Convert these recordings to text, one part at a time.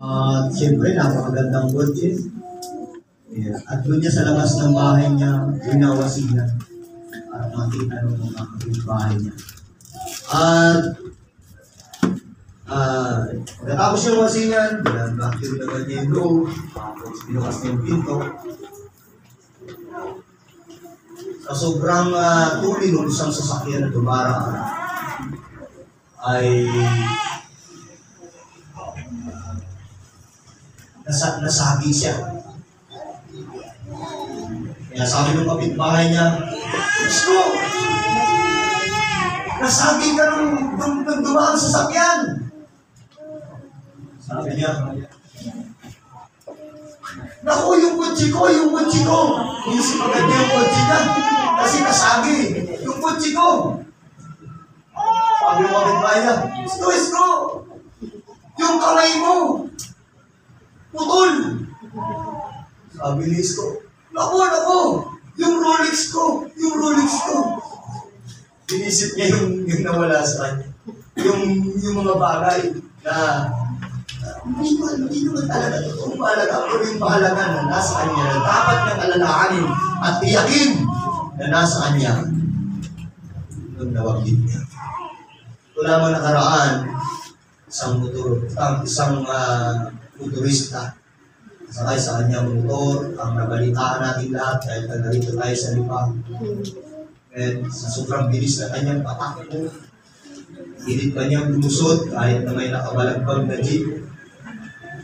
At siyempre, napakagandang kotse. Yeah. At doon niya sa labas ng bahay niya, winawasihan. At makita ng mga kapitbahay niya. At Ah, pagkatapos yung wasingan, binag-vacuum naman niya yung room, tapos binukas niya yung pinto. Sa sobrang uh, tuloy ng isang sasakyan na dumaraan, ay nasa, nasabi siya. Kaya sabi ng kapitbahay niya, Gusto! Nasabi ka nung, nung, nung dumaan sa sasakyan! Sabi niya, Naku, yung kutsi ko, yung kutsi ko. Inisip agad niya yung kutsi niya. Kasi nasagi, yung kutsi ko. Sabi ng kapitbahay niya, Isko, isko, yung kamay mo, putol. Sabi ni Isko, Naku, naku, yung Rolex ko, yung Rolex ko. Inisip niya yung, yung nawala sa kanya. Yung, yung mga bagay na hindi mo, hindi naman talaga totoong mahalaga, pero yung mahalaga na nasa kanya na dapat niyang alalahanin at tiyakin na nasa kanya nung nawaglit niya. Ito lamang nakaraan, isang motor, isang uh, motorista, sakay sa kanyang motor, ang nabalitaan natin lahat dahil narito tayo sa lipa. And sa sobrang bilis na kanyang patakbo, Hilit pa niyang lumusot kahit na may nakabalagbag na jeep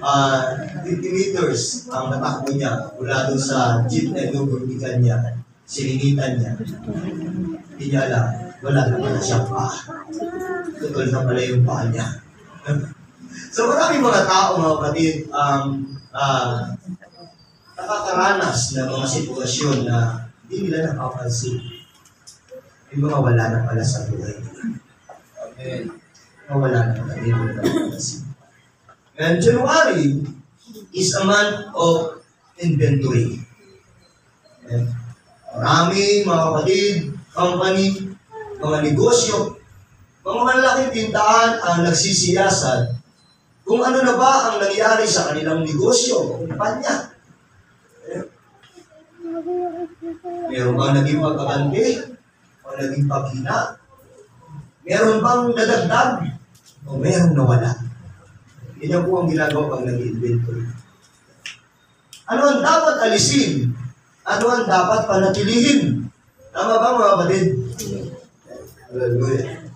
uh, 50 meters ang natakbo niya mula doon sa jeep na inuburbigan niya, siningitan niya. Hindi niya alam, wala na pala siyang paa. Tutol na pala yung paa niya. So maraming mga tao, mga kapatid, um, uh, nakakaranas ng mga sitwasyon na hindi nila napapansin. Yung mga wala na pala sa buhay. Amen. Mga wala na pala hindi nila napapansin. And January is a month of inventory. And marami, mga kapatid, company, mga negosyo, mga malalaking tindahan ang nagsisiyasat kung ano na ba ang nangyari sa kanilang negosyo o kumpanya. Meron bang naging pagkakanti o naging paghina? Meron bang nadagdag o meron nawala? Yan po ang ginagawa pag nag-inventory. Ano ang dapat alisin? Ano ang dapat panatilihin? Tama ba mga kapatid? Hallelujah.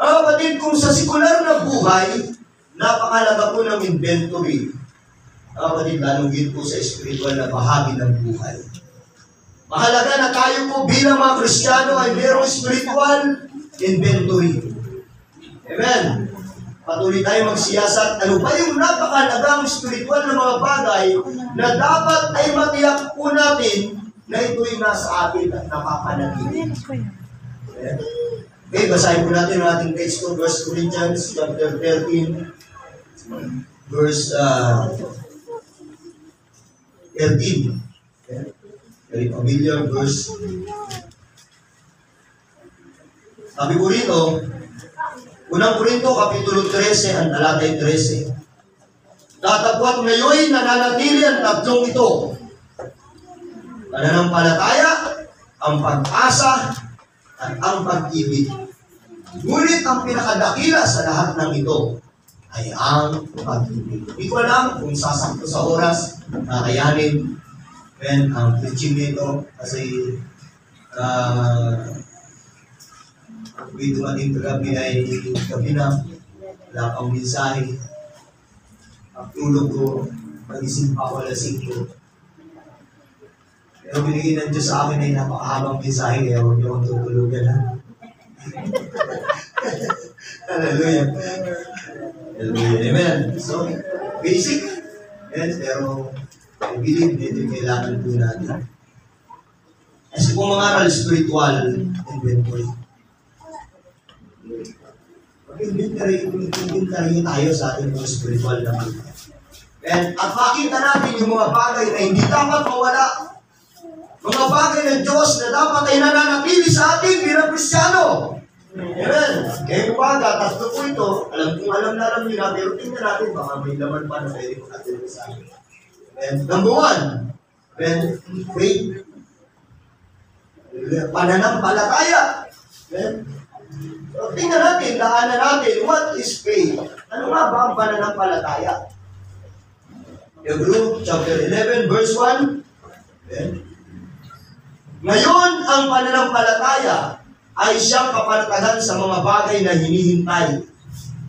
Mga kapatid, kung sa sikular na buhay, napakalaga po ng inventory. Mga kapatid, lalong po sa spiritual na bahagi ng buhay. Mahalaga na tayo po bilang mga Kristiyano ay mayroong spiritual inventory. Amen. Patuloy tayo magsiyasat. Ano ba yung napakalagang spiritual na mga bagay na dapat ay matiyak po natin na ito'y nasa atin at napapanatili. Okay, basahin po natin ang ating text ko, 1 Corinthians chapter 13, verse uh, 13. Okay? Very familiar verse. Sabi ko rito, Unang Korinto, Kapitulo 13, ang talatay 13. Tatapwat ngayon nananatili ang tatlong ito. Pananampalataya, ang pag-asa, at ang pag-ibig. Ngunit ang pinakadakila sa lahat ng ito ay ang pag-ibig. Hindi ko alam kung sasakto sa oras, kakayanin, and ang preaching nito kasi uh, may dumating kagabi ay gabi na, wala pang mensahe. Ang ko, magising pa ako alas 5. Pero binigay ng Diyos sa akin ay napakahabang mensahe, kaya huwag niyo akong tutulugan ha. Hallelujah. Amen. So, basic. Yes, pero I believe medyo kailangan po natin. Kasi kung mga aral spiritual inventory, mag-inventory, mag-inventory tayo sa ating mga spiritual na buhay. And at makita natin yung mga bagay na hindi dapat mawala. Mga bagay ng Diyos na dapat ay nananatili sa atin bilang Kristyano. Amen. Ngayong umaga, tatlo po ito. Alam kong alam na alam nyo na, pero tingnan natin, baka may laman pa na pwede ko natin sa akin. Amen. Number one, amen, faith. Pananampalataya. Amen. So, tingnan natin, daanan natin, what is faith? Ano nga ba ang pananampalataya? Hebrew chapter 11, verse 1. Amen. Ngayon, ang pananampalataya ay siyang kapanatagan sa mga bagay na hinihintay.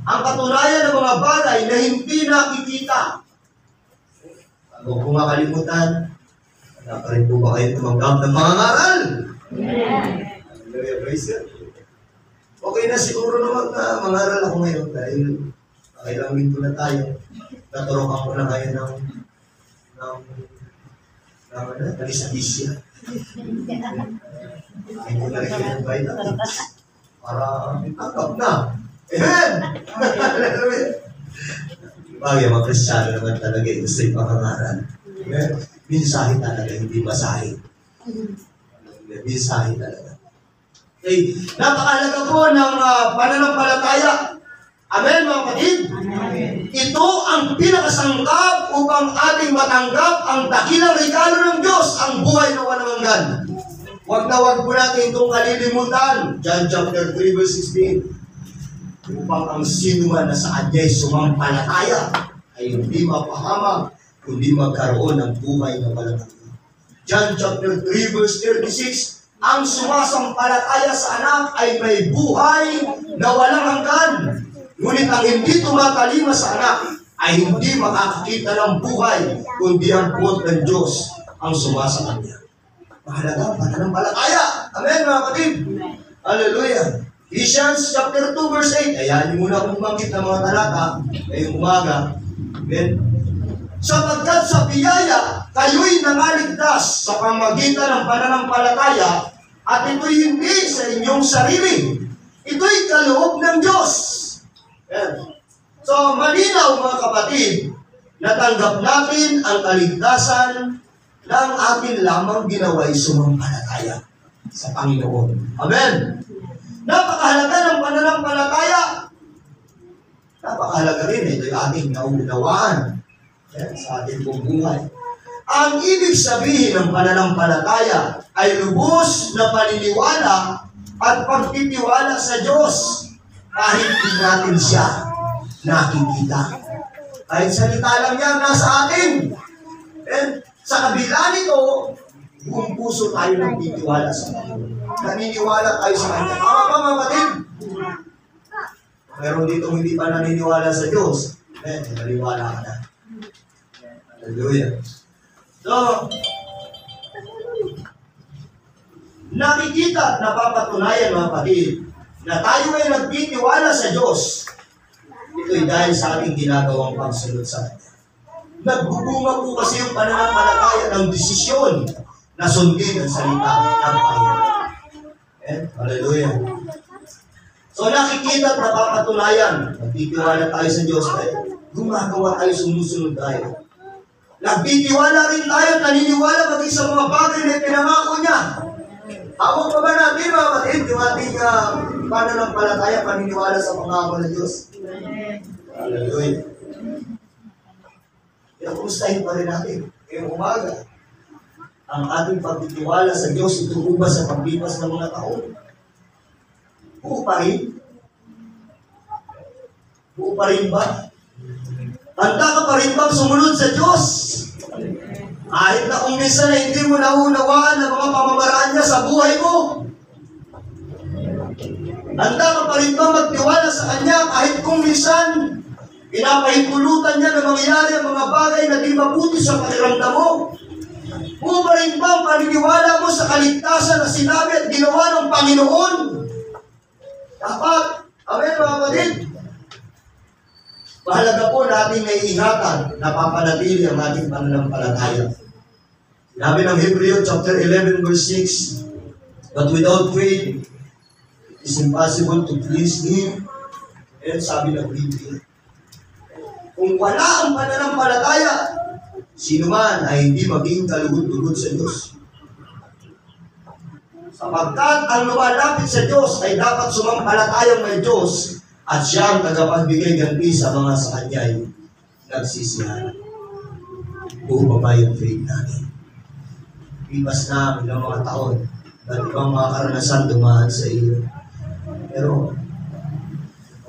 Ang katunayan ng mga bagay na hindi nakikita. Huwag ko makalimutan, pa rin po ba kayo tumanggap ng mga ngaral? Hallelujah, praise God. Okay na siguro naman na mangaral ako ngayon dahil nakailang linggo na tayo. Naturokan ko na kayo ng ng ng ano, ng para tanggap na. Amen! Bagay, mga kristyano naman talaga ito sa ipangangaral. Amen? Minsahe talaga, hindi masahe. Minsahe talaga. Okay, napakalaga po ng uh, pananampalataya. Amen, mga kapatid? Ito ang pinakasangkap upang ating matanggap ang dakilang regalo ng Diyos, ang buhay na walang hanggan. Huwag na huwag po natin itong kalilimutan. John chapter 3 verse 16. Upang ang sino man na sa kanya'y sumampalataya ay hindi mapahamak, kundi magkaroon ng buhay na walang hanggan. John chapter 3 verse 36. Ang sumasampalataya sa anak ay may buhay na walang hanggan. Ngunit ang hindi tumatalima sa anak ay hindi makakakita ng buhay, kundi ang buot ng Diyos ang sumasa kanya. Mahalaga pananampalataya. Amen, mga kapatid. Hallelujah. Ephesians chapter 2 verse 8. Ayan, yung muna akong bangkit ng mga talata ngayong umaga. Amen. Sapagkat sa biyaya, kayo'y nangaligtas sa pamagitan ng pananampalataya at ito'y hindi sa inyong sarili. Ito'y kaloob ng Diyos. Ayan. So, malinaw mga kapatid, natanggap natin ang kaligtasan ng atin lamang ginawa'y sumampalataya sa Panginoon. Amen. Napakahalaga ng pananampalataya. Napakahalaga rin, ito yung ating naunawaan yan, sa ating pong buhay. Ang ibig sabihin ng pananampalataya ay lubos na paniniwala at pagtitiwala sa Diyos kahit di natin siya nakikita. Kahit salita lang niya nasa atin. And sa kabila nito, buong puso tayo ng titiwala sa Panginoon. Naniniwala tayo sa Kanya. Tama ba mga kapatid? Meron dito hindi pa naniniwala sa Diyos. Eh, naniniwala ka na. Hallelujah. So, nakikita at napapatunayan mga kapatid na tayo ay nagtitiwala sa Diyos. Ito'y dahil sa ating ginagawang pagsunod sa Kanya. Nagbubunga po kasi yung pananampalataya ng desisyon na sundin ang salita ng Panginoon. Eh, hallelujah. So nakikita at napapatunayan, nagtitiwala tayo sa Diyos dahil gumagawa tayo, sumusunod tayo. Nagtitiwala rin tayo, naniniwala maging sa mga bagay na pinangako niya. Hawak pa ba natin mga kapatid, yung ating uh, pananampalataya, paniniwala sa pangako ng Diyos? Hallelujah. Kaya kumustahin pa rin natin ngayong umaga ang ating pagtitiwala sa Diyos ito ba sa paglipas ng mga taon? Buo pa rin? Buo pa rin ba? Handa ka pa rin bang sumunod sa Diyos? Kahit na kung minsan na hindi mo naunawaan ang mga pamamaraan niya sa buhay mo. Handa ka pa rin ba magtiwala sa Kanya kahit kung minsan pinapahintulutan niya na mangyari ang mga bagay na di mabuti sa pakiramdam mo? Buo pa rin ba ang paniniwala mo sa kaligtasan na sinabi at ginawa ng Panginoon? Dapat, amen mga kapatid, Mahalaga po natin na iingatan na papanatili ang ating pananampalataya. Sabi ng Hebreo chapter 11 verse 6, But without faith, it is impossible to please Him. And sabi ng Biblia, kung wala ang pananampalataya, sino man ay hindi maging kalugod-lugod sa Diyos. Sapagkat ang lumalapit sa Diyos ay dapat sumampalatayang may Diyos at siya ang tagapagbigay ganti sa mga sa kanya'y nagsisihan. Buo pa ba yung faith natin? Ipas na ang ilang mga taon at ibang mga karanasan dumaan sa iyo. Pero,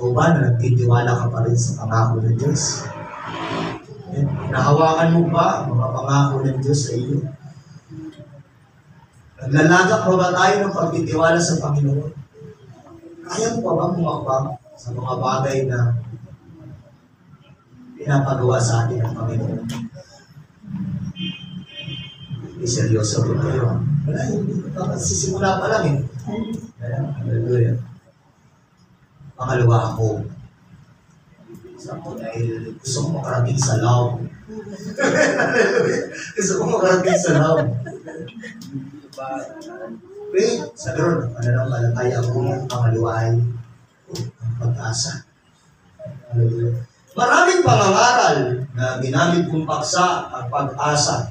o ba na nagtitiwala ka pa rin sa pangako ng Diyos? Eh, Nahawakan mo ba ang mga pangako ng Diyos sa iyo? Naglalagak pa ba tayo ng pagtitiwala sa Panginoon? Kaya mo pa bang umakbang sa mga bagay na pinapagawa sa atin ng Panginoon? Hindi seryoso po tayo. Wala, hindi. Sisimula pa lang eh. Hallelujah. Pangalawa ako. Isa ko dahil gusto ko makarating sa love. Gusto ko makarating sa love. Wait, sa ganoon, pananampalataya ako ang pangalawa ay ang pag-asa. Hallelujah. Maraming pangangaral na ginamit kong paksa ang pag-asa.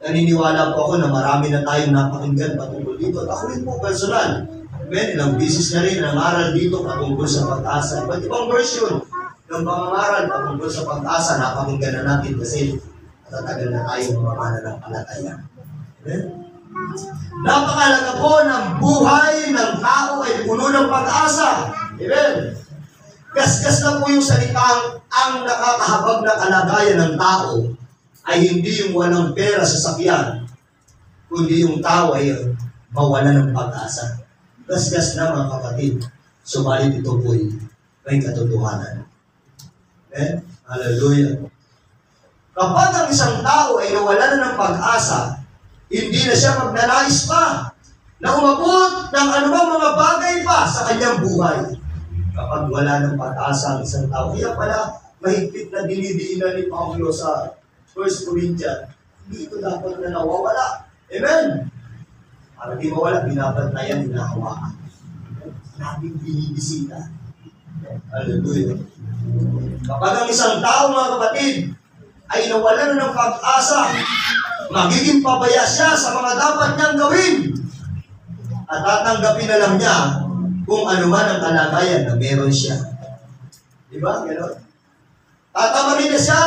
Naniniwala po ako na marami na tayong napakinggan patungkol dito. At ako rin po personal. Amen. Ilang bisis na rin ang aral dito patungkol sa pag-asa. Iba't ibang version ng pangangaral patungkol sa pag-asa. Napakinggan na natin kasi natatagal na tayo mga mananampalataya. Amen. Napakalaga po ng buhay ng tao ay puno ng pag-asa. Amen. Gasgas na po yung salitang ang nakakahabag na kalagayan ng tao ay hindi yung walang pera sa sakyan, kundi yung tao ay mawala ng pag-asa. Gasgas na mga kapatid. Subalit ito po'y may katotohanan. Amen? Hallelujah. Kapag ang isang tao ay nawala na ng pag-asa, hindi na siya magnanais pa na umabot ng anumang mga bagay pa sa kanyang buhay. Kapag wala ng pag-asa ang isang tao. Kaya pala, mahigpit na dinidiinan ni Pablo sa 1 Corinthians, hindi ito dapat na nawawala. Amen! Para di mawala, binabantayan, hinahawakan. Laging binibisita. Hallelujah. Kapag ang isang tao, mga kapatid, ay nawala na ng pag-asa, magiging pabaya siya sa mga dapat niyang gawin. At tatanggapin na lang niya kung ano man ang kalagayan na meron siya. Di ba? Ganon. Tatamarin na siya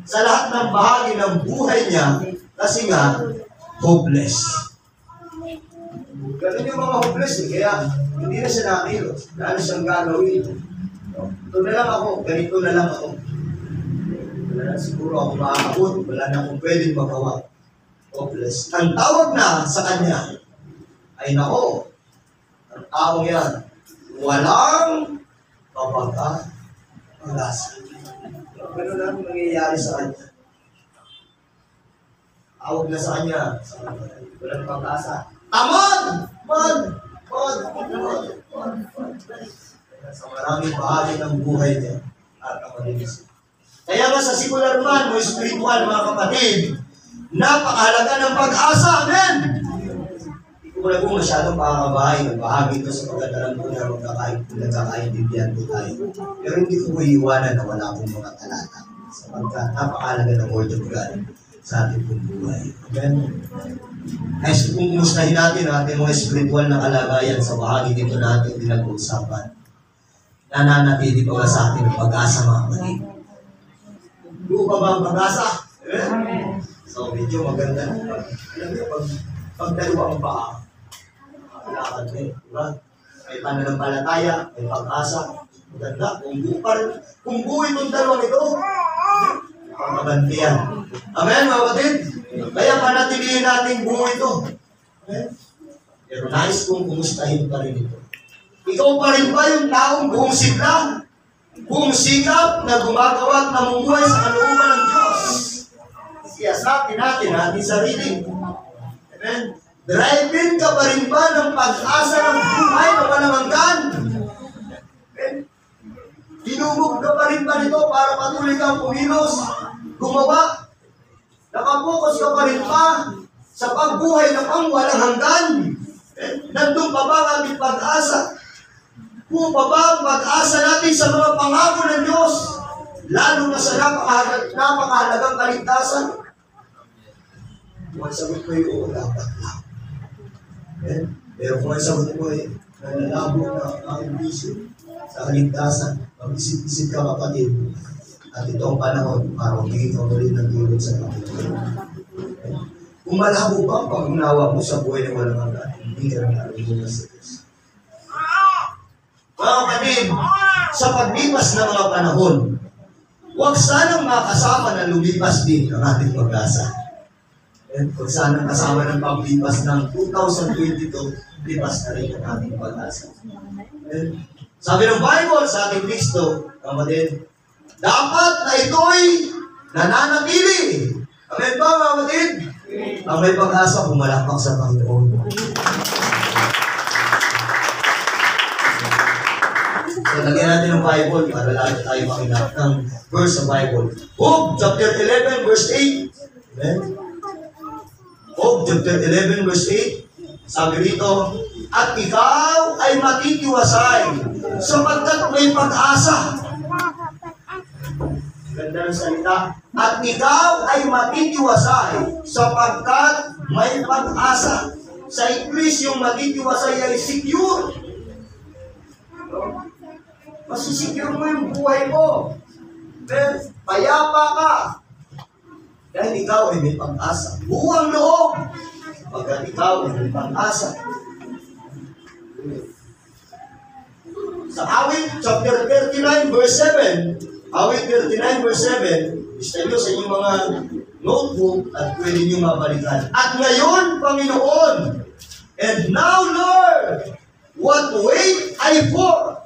sa lahat ng bahagi ng buhay niya kasi nga, hopeless. Ganun yung mga hopeless eh. Kaya hindi na siya nakilos. Wala na siyang gagawin. Ito na lang ako. Ganito na lang ako. Wala na siguro ako makakabot. Wala na akong pwedeng magawa. Hopeless. Ang tawag na sa kanya ay nako. Ang taong yan, walang kapag-alasa. Ganun lang ang nangyayari sa kanya. Tawag na sa kanya, walang pag-asa. Man! Man! Man! Man! Sa maraming bahagi ng buhay niya at ang malinis. Kaya nga sa sikular man o spiritual mga kapatid, napakahalaga ng pag-asa. Amen! Hindi ko na po masyadong pakakabahay ng bahagi ito sa pagkatalang ko na magkakain, nagkakaintindihan po tayo. Pero hindi ko po iiwanan na wala akong mga talata sapagkat napakahalaga ng Word of God sa ating pong buhay. Amen? Next, kung kumustahin natin ang ating mga spiritual na kalagayan sa bahagi dito na ating pinag-uusapan, nananatili pa ba sa ating pag-asa mga kapatid? Buo pa ba ang pag-asa? Amen? So, medyo maganda na. Alam niyo, pag, pag dalawa ang paa, lakad na eh, di ba? May pananampalataya, may pag-asa. Maganda. Kung buo pa rin, kung buo itong dalawang ito, pamagantiyan. Amen, mga kapatid? Kaya panatilihin natin buo ito. Amen? Pero nais kong kumustahin pa rin ito. Ikaw pa rin ba yung taong buong sigla? Buong sikap na gumagawa at namumuhay sa kalooban ng Diyos? Siyasapin natin ating sarili. Amen? Driving ka pa rin ba ng pag-asa ng buhay na walang? Amen? Hinubog ka pa rin ba nito para patuloy kang pumilos? Gumawa? Nakapokus ka pa rin ba sa pagbuhay ng ang walang hanggan? Amen? Nandun pa ba ang pag-asa? Kung pa ba ang pag-asa natin sa mga pangako ng Diyos? Lalo na sa napakahalagang, kaligtasan? Kung ang sagot ko yung dapat lang. Amen? Pero kung ang sagot mo ay nalalabo na ang bisyo sa kaligtasan, mag-isip-isip ka kapatid, at ito ang panahon para humingi ka muli ng tulong sa Panginoon. Kung malabo pa ang pag-unawa mo sa buhay na walang hanggan, hindi ka na nalulungan sa Diyos. Mga kapatid, sa paglipas ng mga panahon, huwag sanang makasama na lumipas din ang ating pag-asa. And huwag sanang kasama ng paglipas ng 2022, lipas na rin ang ating pag-asa. Sabi ng Bible sa ating Kristo, kapatid, dapat na ito'y nananatili. Amen ba, kapatid? Ang may pag-asa pumalakpak sa Panginoon. So, lagyan natin ng Bible para lagi tayo makinap ng verse sa Bible. Job chapter 11, verse 8. Amen? Job chapter 11, verse 8. Sabi rito, At ikaw ay matitiwasay sapagkat may pag-asa. Ganda ng salita. At ikaw ay matitiwasay sapagkat may pag-asa. Sa English, yung matitiwasay ay secure. Masisecure mo yung buhay mo. Then, payapa ka. Dahil ikaw ay may pag-asa. Buwang loob. Pagkat ikaw ay may pag-asa. Sa awit, chapter 39, verse 7, awit 39, verse 7, gusto nyo sa inyong mga notebook at pwede nyo mabalikan. At ngayon, Panginoon, and now, Lord, what wait I for?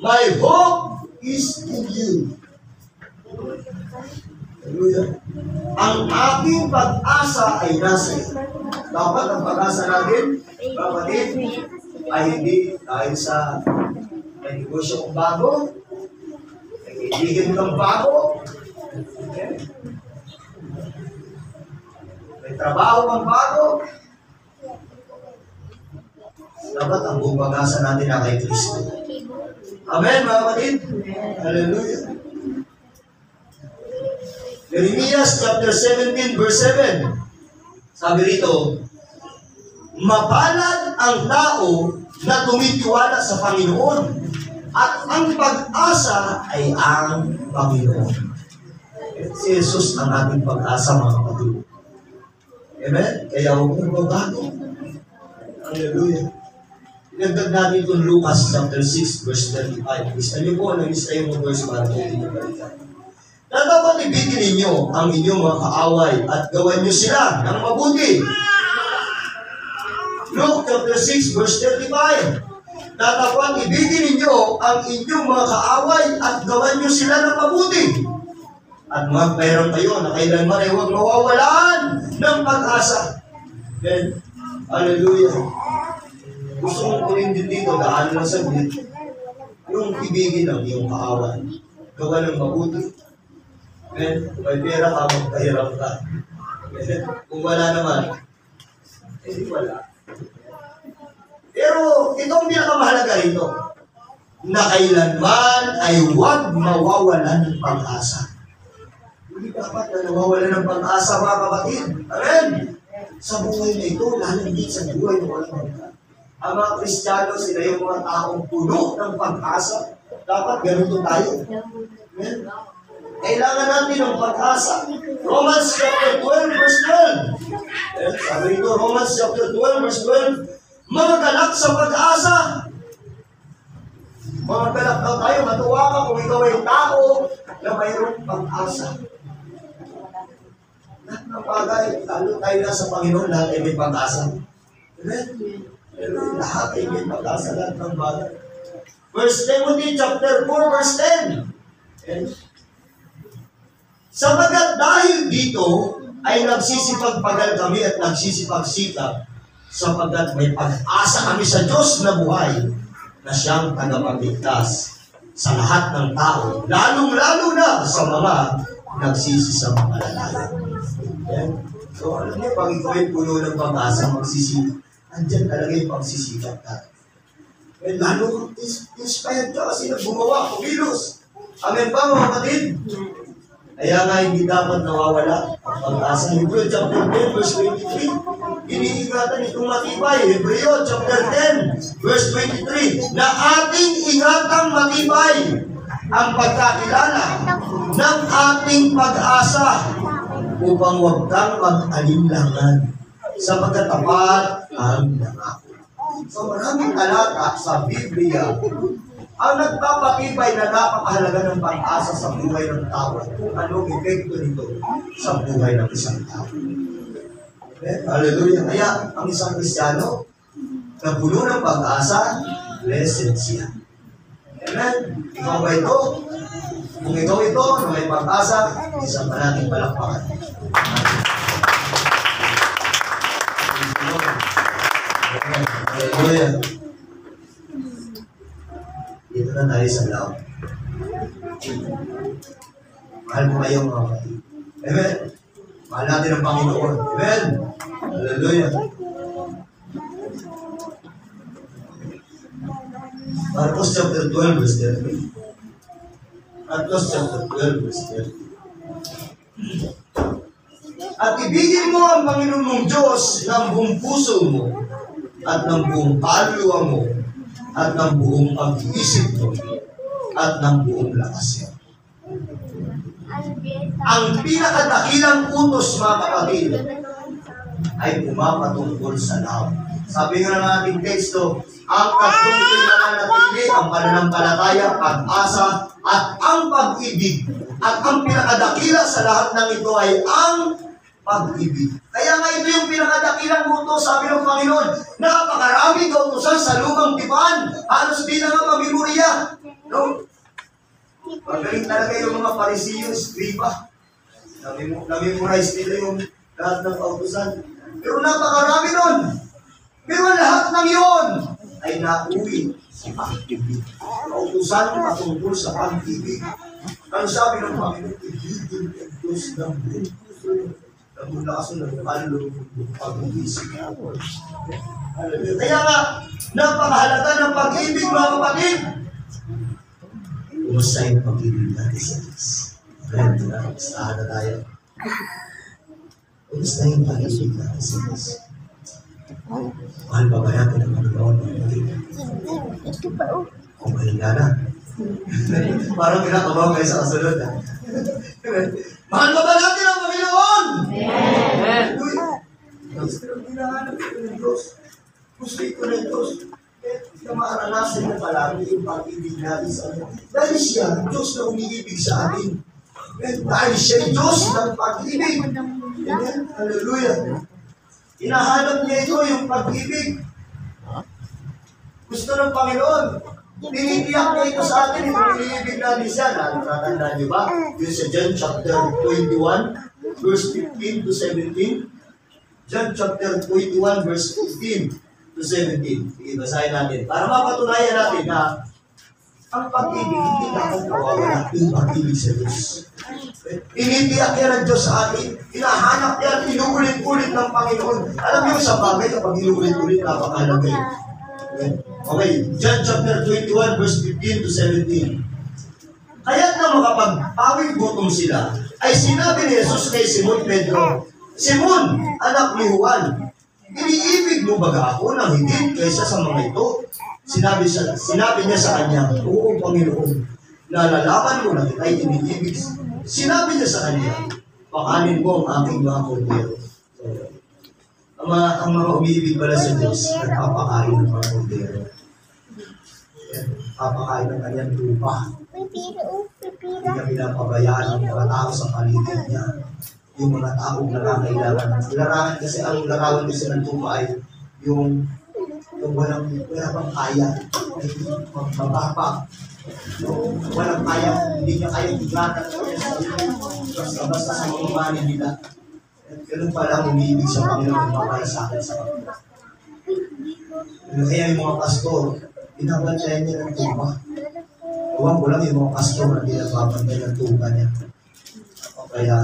My hope is in you. Hallelujah. Ang aking pag-asa ay nasa. Dapat ang pag-asa natin, kapatid, ay hindi dahil sa may negosyo kong bago, may kaibigan kang bago, okay? may trabaho kang bago, dapat ang buong pag-asa natin na kay Kristo. Amen, mga kapatid. Hallelujah. Jeremias chapter 17, verse 7. Sabi rito, Mapalad ang tao na tumitiwala sa Panginoon at ang pag-asa ay ang Panginoon. Si Jesus ang ating pag-asa, mga kapatid. Amen? Kaya huwag mong babago. Hallelujah. Pinagdag natin itong Lucas chapter 6, verse 35. Gusto niyo po, nag-lista yung verse para po hindi balikan. Na dapat ibigin ninyo ang inyong mga kaaway at gawan niyo sila ng mabuti. Luke chapter 6, verse 35. Dapat ibigin ninyo ang inyong mga kaaway at gawan niyo sila ng mabuti. At magmayroon kayo na kailanman ay huwag mawawalan ng pag-asa. Then, hallelujah. Gusto mong kunin din dito, daan lang sa glit. Yung ibigin ang iyong kaaway. Gawa ng mabuti. Then, kung may pera ka, magpahirap ka. Then, kung wala naman, eh, wala. Pero, ito ang pinakamahalaga rito. Na kailanman ay huwag mawawalan ng pag-asa. Hindi dapat na nawawalan ng pag-asa, mga kapatid. Amen? Sa buhay na ito, lalo din sa buhay ng walang hanggan. Ang mga Kristiyano, sila yung mga taong puno ng pag-asa. Dapat ganito tayo. Amen? Kailangan natin ng pag-asa. Romans chapter 12, verse 12. Eh, sabi ito, Romans chapter 12, verse 12. Mga galak sa pag-asa. Mga galak daw tayo, matuwa ka kung ikaw ay tao na mayroong pag-asa. Lahat ng bagay, lalo tayo na sa Panginoon, lahat ay may pag-asa. Amen? Lahat ay may pag-asa, lahat ng bagay. First Timothy chapter 4, verse 10. Amen? Sapagat dahil dito ay nagsisipagpagal kami at nagsisipagsikap sapagkat may pag-asa kami sa Diyos na buhay na siyang tagapagligtas sa lahat ng tao, lalong-lalo na sa mga nagsisi sa mga lalaki. Yan. So, alam niyo, pag ikaw ay puno ng pag-asa, magsisikap, andyan talaga yung pagsisikap natin. Eh, lalo kang ins- inspired ka kasi na gumawa, kumilos. Amen ba, mga kapatid? Kaya nga hindi dapat nawawala ang pag-asa. Hebrew chapter 10 verse 23. Iniingatan itong matibay. Hebreo chapter 10, verse 23, na ating ingatang matibay ang pagkakilala ng ating pag-asa upang huwag kang mag-alinlangan sapagkat tapat ang nangako. So maraming talata sa Biblia ang nagpapatibay na napakahalaga ng pag-asa sa buhay ng tao at kung anong epekto nito sa buhay ng isang tao. Okay? Hallelujah. Kaya ang isang Kristiyano na puno ng pag-asa, blessed siya. Amen? Ikaw ba ito? Kung ikaw ito na may pag-asa, isang pa natin palakpakan. Amen. Hallelujah. Dito na tayo sa loob. Mahal mo kayo mga kapatid. Amen. Mahal natin ang Panginoon. Amen. Hallelujah. Marcos chapter 12 verse 30. Marcos chapter 12 verse 30. At ibigin mo ang Panginoon mong Diyos ng buong puso mo at ng buong kaluluwa mo at ng buong pag-iisip mo at ng buong lakas mo. Ang pinakadakilang utos, mga kapatid, ay pumapatungkol sa love. Sabi nga ng ating teksto, ang tatlong pinananatili, ang pananampalataya, pag-asa, at ang pag-ibig. At ang pinakadakila sa lahat ng ito ay ang pag-ibig. Kaya nga ito yung pinakadakilang utos, sabi ng Panginoon, napakaraming kautosan sa lumang tipan, halos di na nga mamimorya. No? Magaling talaga yung mga parisiyo, skriba. Namimorize nila yung lahat ng kautosan. Pero napakarami nun. Pero lahat ng yon ay nauwi sa pag-ibig. Kautusan patungkol sa pag-ibig. Ano sabi ng Panginoon? Ibigin ang Diyos ng buong puso. Ng buong lakas ng kaluluwa ng pag-ibig. Hallelujah. Kaya nga, napakahalaga ng pag-ibig mga kapatid. Kumusta yung pag-ibig natin sa Diyos? Amen. Kumustahan na tayo. Kumusta yung pag-ibig natin sa Diyos? Mahal ba ba natin ang Panginoon? Ito pa oh. Kung mahiga na. Parang kinakabaw kayo sa kasunod. ha? Mahal ba ba natin ang Panginoon? Amen. Diyos, pero hinahanap ko ng Diyos. Gusto ko ng Diyos. Na maranasan na palagi yung pag-ibig natin sa Kanya. Dahil siya, Diyos na umiibig sa atin. Dahil siya, Diyos ng pag-ibig. Amen. Hallelujah. Hinahanap niya ito, yung pag-ibig. Gusto ng Panginoon. Tinitiyak niya ito sa atin, yung iniibig natin siya. Natatandaan niyo ba? Yun sa John chapter 21, verse 15 to 17. John chapter 21, verse 15 to 17. Sige, basahin natin. Para mapatunayan natin na ang pag-ibig, hindi dapat nawawala yung pag-ibig sa Diyos. Tinitiyak yan ng Diyos sa atin. Hinahanap yan, inuulit-ulit ng Panginoon. Alam niyo sa bagay, kapag inuulit-ulit, napakalaga yun. Okay? John chapter 21, verse 15 to 17. Kaya't na makapagpawid gutom sila, ay sinabi ni Jesus kay Simon Pedro, Simon, anak ni Juan, iniibig mo ba ako ng higit kaysa sa mga ito? Sinabi, siya, sinabi niya sa kanya, Oo, Panginoon, nalalaman mo na kita'y iniibig. Sinabi niya sa kanya, pakanin mo ang aking mga kordero. So, ang mga, ang mga umiibig pala sa Diyos, nagpapakain ng mga kordero. Papakain ng kanyang lupa. Hindi niya pinapabayaan ang mga tao sa paligid niya. Yung mga taong nakakailangan. Larangan kasi, ang larawan kasi ng tupa ay yung yung walang, wala pang kaya. Mababa. Yung walang kaya, hindi niya kaya higatan. Basta-basta sa mani nila. At ganun pala ang umiibig sa Panginoon para sa akin sa Panginoon. Kaya yung mga pastor, binabantayan niya ng tupa. Tuwang ko lang yung mga pastor na pinagpapantay ng tupa niya. Kaya,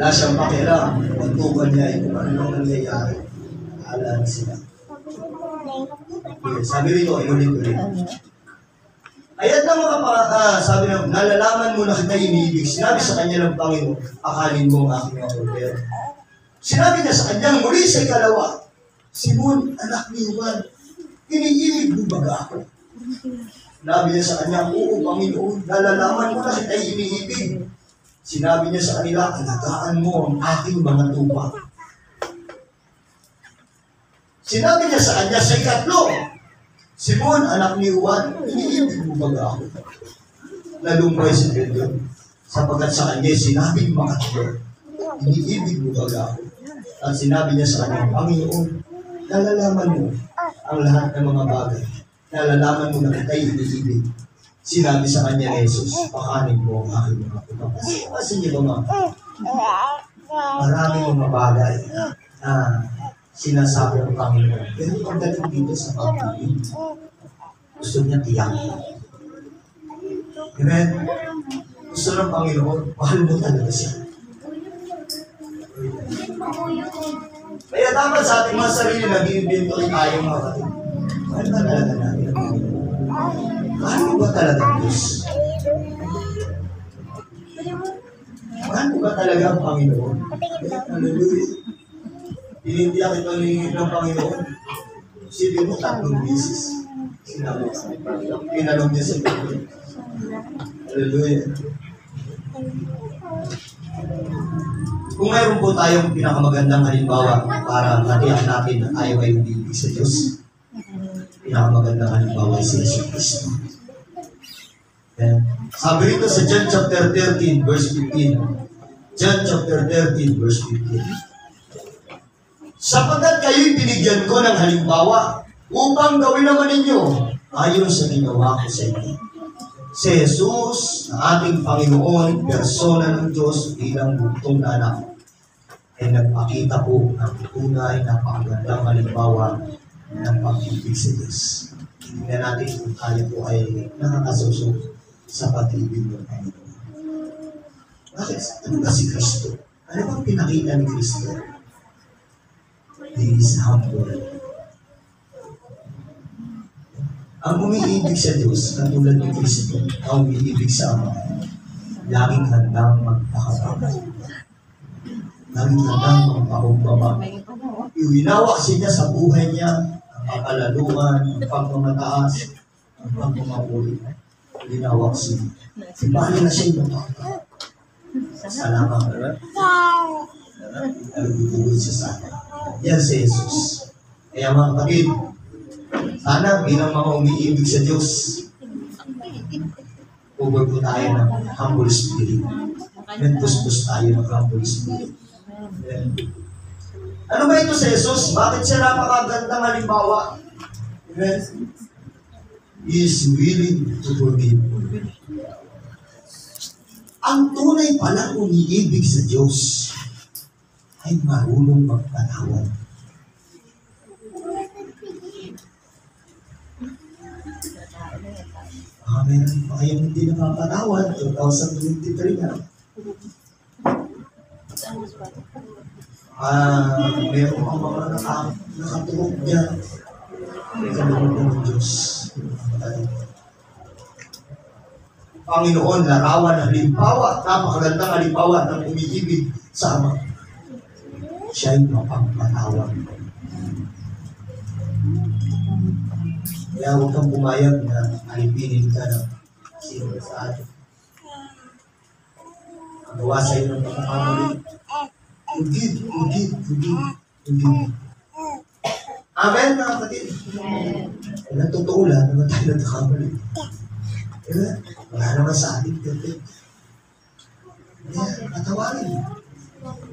wala siyang pakialam. Ang tupa niya ay kung ano nang nangyayari. Alam sila. Okay, sabi rito, inulit-ulit. Ayan na mga pa, ah, sabi na, nalalaman mo na kita iniibig. Sinabi sa kanya ng Panginoon, akalin mo ang aking order. Sinabi niya sa kanya, muli sa ikalawa, Simon, anak ni Juan, iniibig mo ba ako? Sinabi niya sa kanya, oo, Panginoon, nalalaman mo na kita iniibig. Sinabi niya sa kanila, alagaan mo ang aking mga tupa. Sinabi niya sa kanya sa ikatlo, Simon, anak ni Juan, iniibig mo ba ako? Nalumbay si Pedro, sapagkat sa kanya sinabi mga tatlo, iniibig mo ba ako? At sinabi niya sa kanya, Panginoon, nalalaman mo ang lahat ng mga bagay. Nalalaman mo na kita'y iniibig. Sinabi sa kanya ni Jesus, pakanin mo ang aking mga kasi niyo ba mga maraming mga bagay na sinasabi ng Panginoon. Pero pagdating dito sa pag-ibig, gusto niya tiyak. Amen? Gusto ng Panginoon, mahal mo talaga siya. Kaya dapat sa ating mga sarili, nag-inventory tayo mga kapatid. Mahal ba talaga natin ang Panginoon? Mo ba talaga ang Diyos? Mo ba talaga ang Panginoon? Hallelujah. Inindiyak ito ni ng Panginoon. Sipin mo tatlong bisis. Sinabi. Pinanong niya sa Biblia. Hallelujah. Kung mayroon po tayong pinakamagandang halimbawa para matiyak natin na tayo ay umibig sa Diyos, pinakamagandang halimbawa si Yesu Cristo. Ayan. Sabi rito sa John chapter 13, verse 15. John chapter 13, verse 15. Sapagkat kayo'y binigyan ko ng halimbawa upang gawin naman ninyo ayon sa ginawa ko sa inyo. Si Jesus, na ating Panginoon, persona ng Diyos bilang bugtong na anak, ay nagpakita po ng tunay na pagandang halimbawa ng pag-ibig sa Diyos. Tingnan natin kung tayo po ay nakakasusok sa pag-ibig ng Panginoon. Bakit? Ano ba si Kristo? Ano bang pinakita ni Kristo? He is humble. Ang umiibig sa Diyos, katulad ni Kristo, ang umiibig sa Ama, laging handang magpakababa. Laging handang magpakumbaba. Iwinawak siya sa buhay niya, ang kapalaluan, ang pagmamataas, ang pagmamahuli. Iwinawak siya. Ibali na siya yung mga Salamat. Nalugugod siya sa akin. Yan si Jesus. Kaya mga kapatid, sana bilang mga umiibig sa Diyos, over po tayo ng humble spirit. Nagpuspos tayo ng humble spirit. Amen. Ano ba ito si Jesus? Bakit siya napakagandang halimbawa? Amen. He is willing to forgive. Ang tunay palang umiibig sa Diyos ay marunong magpatawad. Pa kayong hindi nakapatawad. 2023 na. Ah, meron pang mga naka, nakatulog dyan. May kalungan ng Diyos. Panginoon, larawan halimbawa, napakagandang halimbawa ng umiibig sa Ama. Siya ay mapagpatawad. Kaya huwag kang pumayag na alipinin ka ng sino sa atin. Ang gawa sa iyo ng pagkakamali, Forgive, forgive, forgive, forgive. Amen, mga kapatid. Totoo lang naman tayo nagkakamali. Diba? Wala naman sa ating perfect. Kaya, patawarin.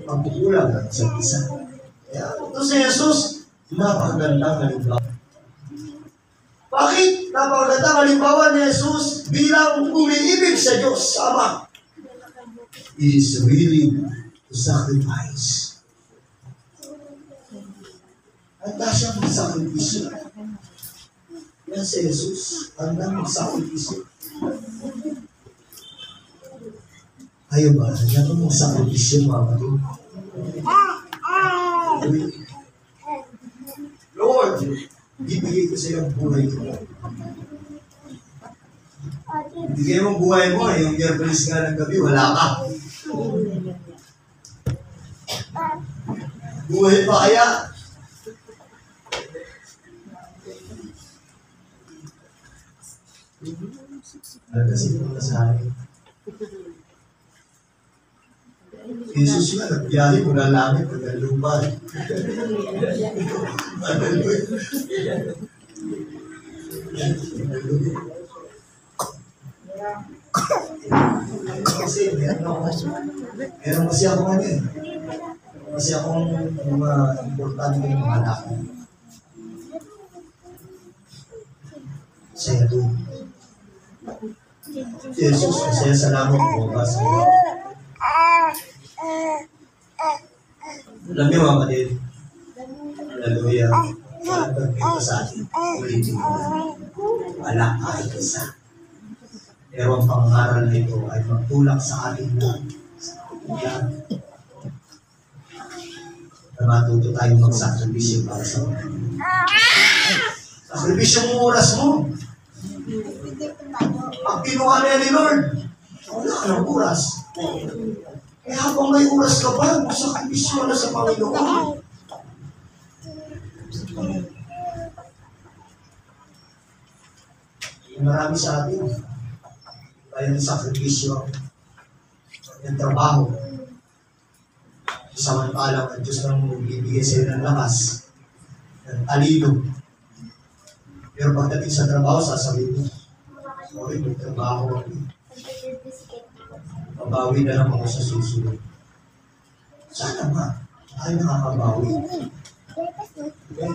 Pagkukulang ang isa't isa. Kaya, ito si Jesus, napakagandang halimbawa. Bakit napakagandang halimbawa ni Jesus bilang umiibig sa Diyos, Ama? Is willing to sacrifice. Handa siya magsakripisyo. Yan si Jesus, handa magsakripisyo. Ayaw ba? Handa mo magsakripisyo, mga kapatid. Lord, bibigay ko sa iyo ang buhay ko. Bigay mo buhay mo, eh. yung Miyerkules nga ng gabi, wala ka. Buhay pa kaya? Nagkasip ko na sa akin. Jesus nga, nagbiyahe mula langit hanggang lupa. Hallelujah. Kasi meron ako, kasi ako ano eh. Kasi akong mga importante yung mga anak ko. Doon. Jesus, masaya salamat po ba sa iyo. Alam niyo mga kapatid, Hallelujah. Walang pagkita sa atin. Ulitin ko. Wala kahit isa. Pero ang pangaral na ito ay magtulak sa ating lahat. Yan. Na matuto tayong magsakripisyo para sa mga. Sakripisyo mo oras mo. Pag kinuha na yan ni Lord, wala ka ng oras. Eh habang may oras ka pa, magsakripisyo na sa Panginoon. Marami sa atin, tayo ng sakripisyo, ng trabaho. Samantalang ang Diyos nang magbibigay sa iyo ng lakas, ng talino. Pero pagdating sa trabaho, sasabihin mo, sorry, may trabaho ako. Mabawi na lang ako sa susunod. Sana nga, tayo nakakabawi. Okay?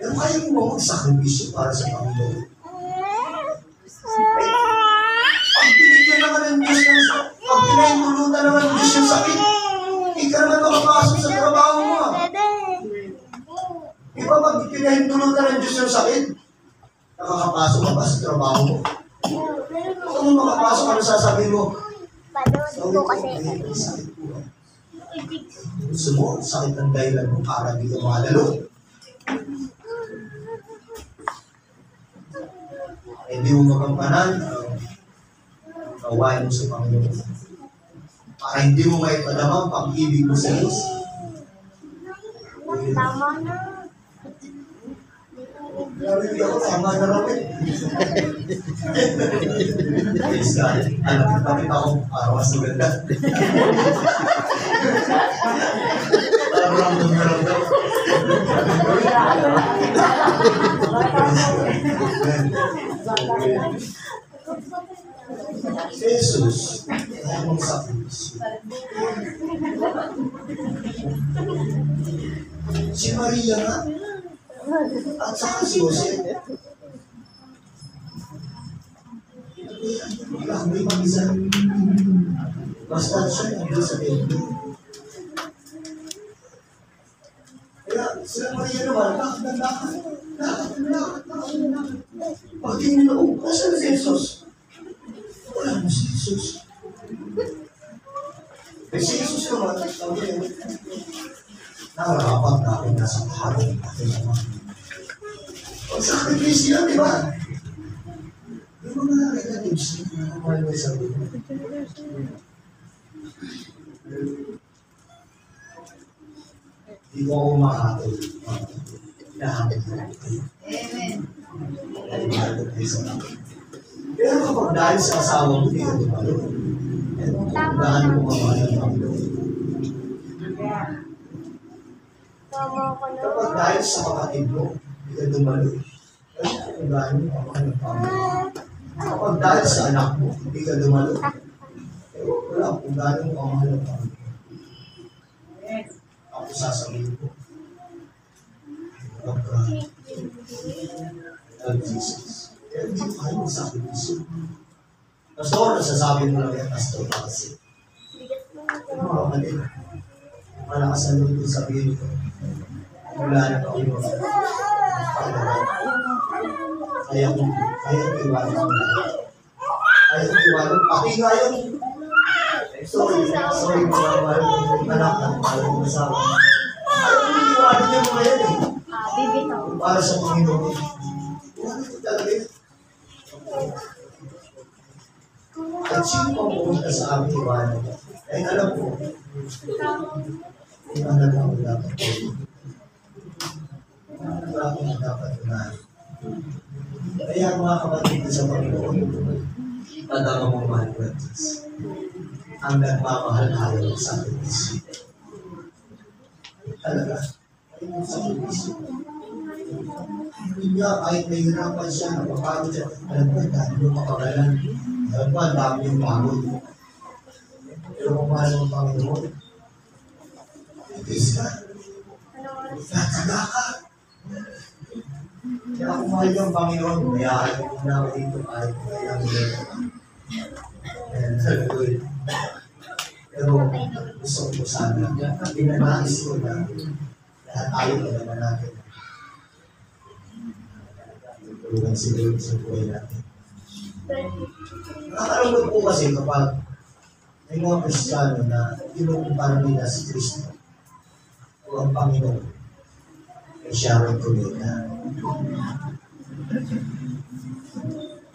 Pero kaya mo ba magsakripisyo para sa Panginoon? Pag binigyan naman ng Diyos ng pag pinahintulutan naman ng Diyos yung sakit, hindi ka makapasok sa trabaho mo. Di ba pag pinahintulutan ng Diyos yung sakit, nakakapasok ka ba sa trabaho mo? Kung mo makapasok, ano sasabihin mo? Panood ko may sakit ah. Gusto mo, sakit ng dahilan mo para di ka makalalo. Hindi mo magampanan ang kawain mo sa Panginoon. Para hindi mo maipadama ang pag-ibig mo sa Diyos. Tama na. Grabe ako, tama na raw eh. Praise God. Alam ko, bakit ako para mas maganda. Parang ramdam na ramdam. Jesus, ay mong sakripisyo. Si Maria nga, at saka si Jose. Grabe mag-isa. Basta siya nandun sa templo. Kaya sila Maria naman, lakad ng lakad. Ng lakad, lakad ng lakad. Pag tinanong, nasaan si Jesus? Wala na si Jesus. Eh si Jesus naman, sabi niya, nararapat na ako nasa harap ng aking ama. Ang sakripisyo yan, di ba? Yung mga relatives na kumahal mo sa iyo. Hindi ko ako makatol. Akin. Pero kapag dahil sa asawa mo, hindi ka dumalo. Eh, dahan mo kamahal ng Panginoon. Kapag dahil sa kapatid mo, hindi ka kung dahil mo kamahal ng Panginoon. Kapag dahil sa anak mo, hindi ka dumalo. Eh, wala, kung dahil mo kamahal ng Panginoon. Ako sasabihin ko. Pagka, Lord Jesus. Kaya hindi ko kayo magsakripisyo. Pastor, nasasabi mo lang yan, Pastor, kasi. Mga kapatid? Malakas ang loob ko sabihin ko. Wala na pa mga Kaya ko, kaya ko iwanan ko lahat. Kaya ko iwanan, pati nga yun. Sorry, sorry mga mahal anak mahal kong asawa. Ayaw ko iwanan yung mga yan eh. Bibitaw. Para sa Panginoon. Iwanan ko talaga. At sino pang pumunta sa aming iwanan? Ay alam ko, kung ano lang ang dapat ko. Ano ba akong dapat unahin? Kaya mga kapatid sa Panginoon, padama mo mahal ko at Diyos. Ang nagmamahal ayaw sa akin. Talaga. Hindi niya, kahit nahihirapan siya, napapagod siya, alam ko, dahil yung kapagalan. Alam ko, ang dami yung pagod. Pero kung mo ang Panginoon, itis ka, tataga ka. Kaya kung mahal yung Panginoon, kaya ayaw ko na ako dito, ayaw ko na lang dito. Ayan, hallelujah. Pero gusto ko sana, pinanais ko na lahat tayo na naman natin. Tulungan si Lord sa buhay natin. Nakakalungkot po kasi kapag may mga Kristiyano na kinukumpara nila si Kristo o ang Panginoon ay siya rin kumita.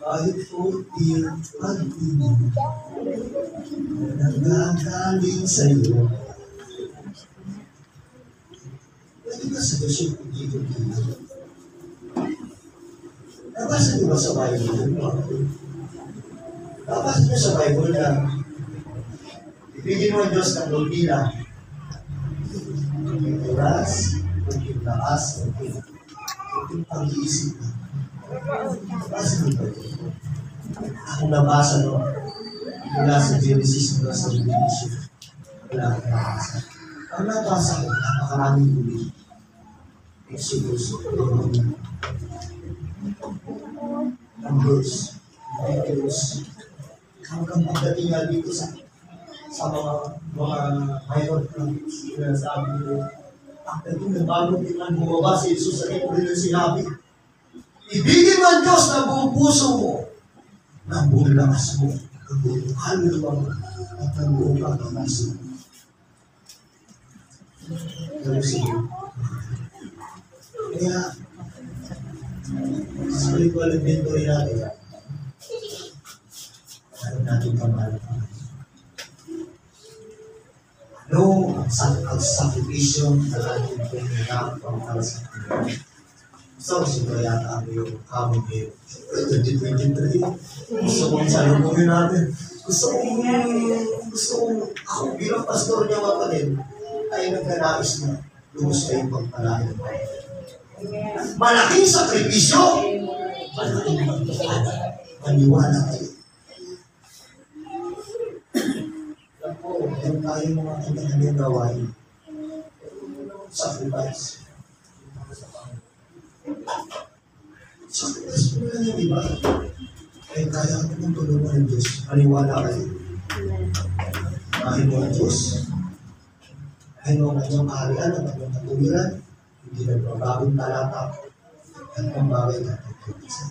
Kahit po di pag-ibig nagagaling sa iyo. Ba sa Diyos yung dito-dito? Nabasa niyo ba sa Bible? Nabasa niyo sa Bible na ibigin mo ang Diyos ng lubila. Yung oras, yung lakas, yung pag-iisip mo. Nabasa niyo ba ito? Ako nabasa no, mula sa Genesis mula sa Revelation. Wala akong nabasa. Ang nabasa ko, napakaraming uli. Exodus, Deuteronomy, Numbers, Leviticus, hanggang pagdating nga dito sa sa mga mga mayroon ng sinasabi ko, pagdating ng bagong tinan bumaba si Jesus sa ito rin sinabi, Ibigin mo ang Diyos ng buong puso mo, ng buong lakas mo, ng buong kaluluwa mo, at ng buong pagkakasip mo. Pero sige, kaya, spiritual inventory natin, ano natin kamahal ang ang sakripisyo na pinagkakap para sa Panginoon? So, sino yata ang iyong kamong ngayon? Siyempre, 2023. Gusto kong salubungin natin. Gusto kong, gusto kong, ako bilang pastor niya kapatid, ay nagkanais na lubos kayong pagpalain. Malaking sakripisyo. Malaking pagpapala. Maniwala kayo. Meron tayong mga kanya-kanyang gawain. Sacrifice. Sacrifice mo lang yung iba. Kaya kaya ko ng tulungan ng Diyos. Maniwala kayo. Mahal mo ang Diyos. Mahal mo ang kanyang kaharian, ang kanyang katuwiran. Hindi nagbabagong talata. At ang bagay na pagkakas sa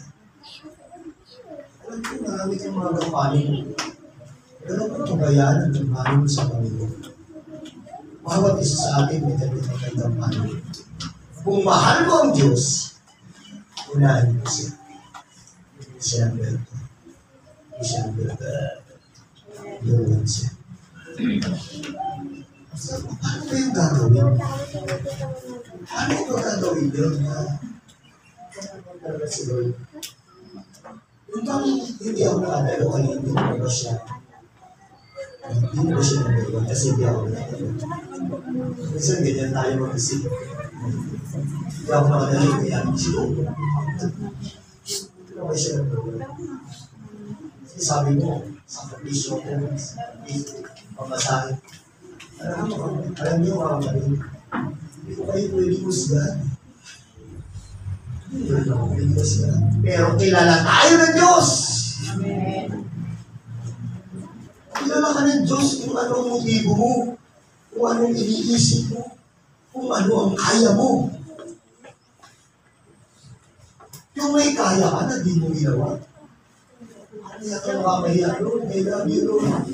Alam ko, marami kang mga gampanin. Pero kung tubayaan ang gampanin mo sa Panginoon, bawat isa sa atin may kanya-kanyang gampanin. Kung mahal mo ang Diyos, unahin mo siya. Siya ang berto. Siya ang berto. Luruan siya. So, paano ba yung gagawin? Paano ko gagawin yun na talaga si Lord? Yung bang hindi ako nakadalo kaya hindi ko siya? Hindi ko siya nagagawa kasi hindi ako nakadalo. Minsan ganyan tayo mag-isip. Hindi ako nakadalo kaya siya ako. Hindi ko siya? Kasi sabi mo, sa kaprisyo ko, pamasahe. Alam mo, alam niyo mga kapatid, hindi ko kayo pwede husgahan. Hindi ko kayo pwede husgahan. Pero kilala tayo ng Diyos! Kilala ka ng Diyos kung ano ang motibo mo, kung ano ang iniisip mo, kung ano ang kaya mo. Yung may kaya ka na, di mo ginawa. Ano yan ang makamahiya, Lord? I love you, Lord.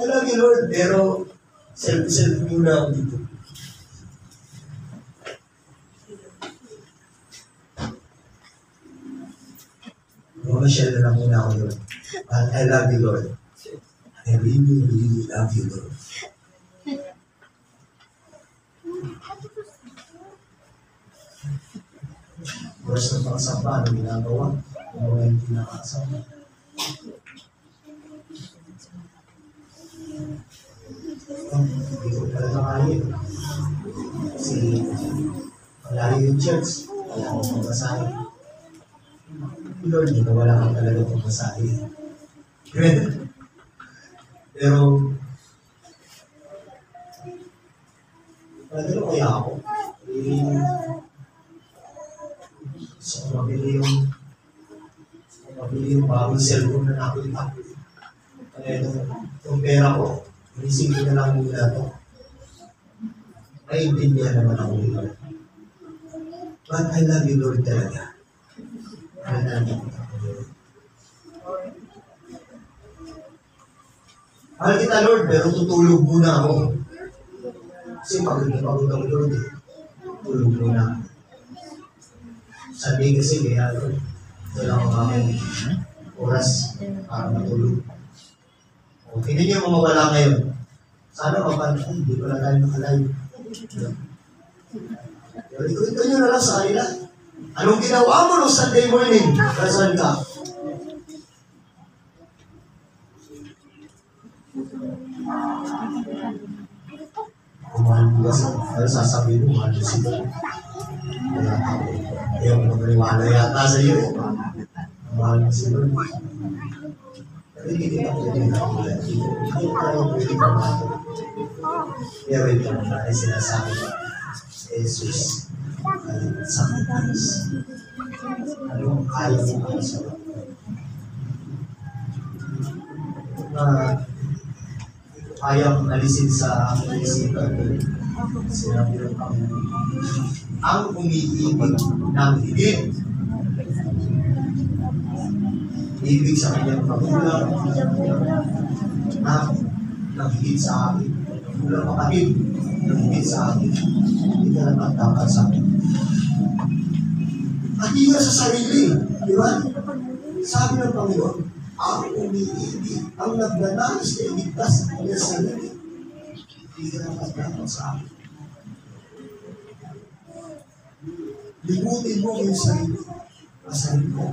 I love you, Lord. Pero, self-self muna ako dito. Mamasyal na muna ako doon. But I love you, Lord. I really, really love you, Lord. Oras ng pangsamba, ano ginagawa? Yung mga hindi church. Wala akong pagbasahin. Lord, hindi na wala kang talaga pagbasahin. Pero, nagano kaya ako? Eh, gusto ko mabili yung mabili yung bagong cellphone na nakita ko. Kaya itong, itong pera ko, inisip ko na lang muna ito. Naiintindihan naman ako ni Lord. But I love you, Lord, talaga. I love you. Mahal kita, Lord, pero tutulog muna ako. Kasi pagod na pagod ako, Lord. eh. Tulog muna ako. Sabi kasi, kaya, Lord, wala akong aming oras para matulog. O, tingnan niyo mga wala ngayon. Sana mapanood, hindi pala tayo nakalive. Pero ikutin nyo na lang sa kanila. Anong ginawa mo nung Sunday morning? Nasaan ka? Kumahal mo kasi. Pero sasabihin mo, mahal mo sila. Kaya ako, ayaw mo maniwala yata sa iyo. eh. Mahal mo sila. Pero hindi kita pwede na ako. Hindi tayo pwede na ako. Pero ito naman ay sinasabi ko. Jesus, ay mong alisin sa aking isipan. Sinabi ng Panginoon, ang umiibig ng higit. Ibig sa kanyang magulang, na ng higit sa akin. Walang kapatid ng higit sa akin. Hindi ka naman dapat sa akin. At hindi sa sarili. Di ba? Sabi ng Panginoon, ang umiibig, ang nagnanais na iligtas ang kanyang sarili. Hindi ka naman dapat sa akin. Libutin mo yung sarili. Masarili mo.